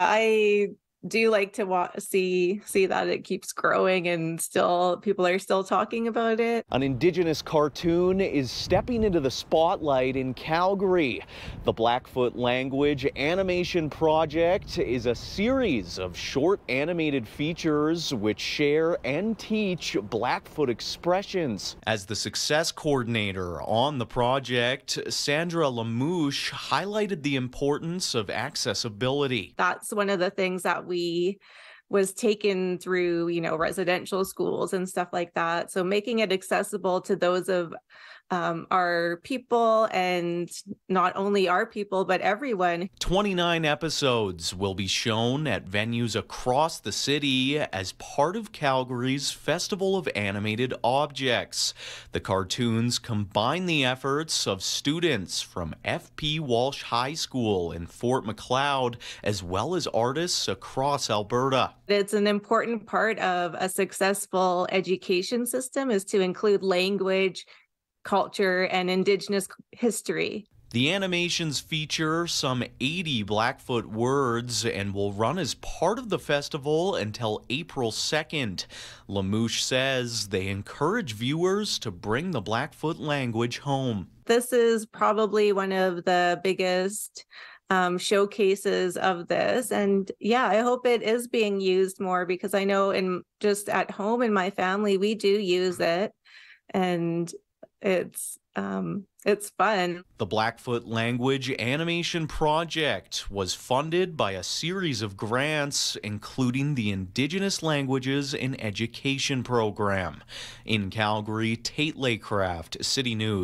I do you like to wa- see see that it keeps growing and still people are still talking about it. An indigenous cartoon is stepping into the spotlight in Calgary. The Blackfoot Language Animation Project is a series of short animated features which share and teach Blackfoot expressions. As the success coordinator on the project, Sandra Lamouche highlighted the importance of accessibility. That's one of the things that we was taken through you know residential schools and stuff like that. So making it accessible to those of um, our people and not only our people but everyone. 29 episodes will be shown at venues across the city as part of calgary's festival of animated objects. The cartoons combine the efforts of students from fp walsh high school in fort macleod as well as artists across alberta. It's an important part of a successful education system is to include language culture and indigenous history. The animations feature some 80 Blackfoot words and will run as part of the festival until April 2nd. Lamouche says they encourage viewers to bring the Blackfoot language home. This is probably one of the biggest um, showcases of this. And yeah, I hope it is being used more because I know in just at home in my family, we do use it. And it's um it's fun. The Blackfoot Language Animation Project was funded by a series of grants, including the Indigenous Languages in Education program. In Calgary, Tate Laycraft, CityNews.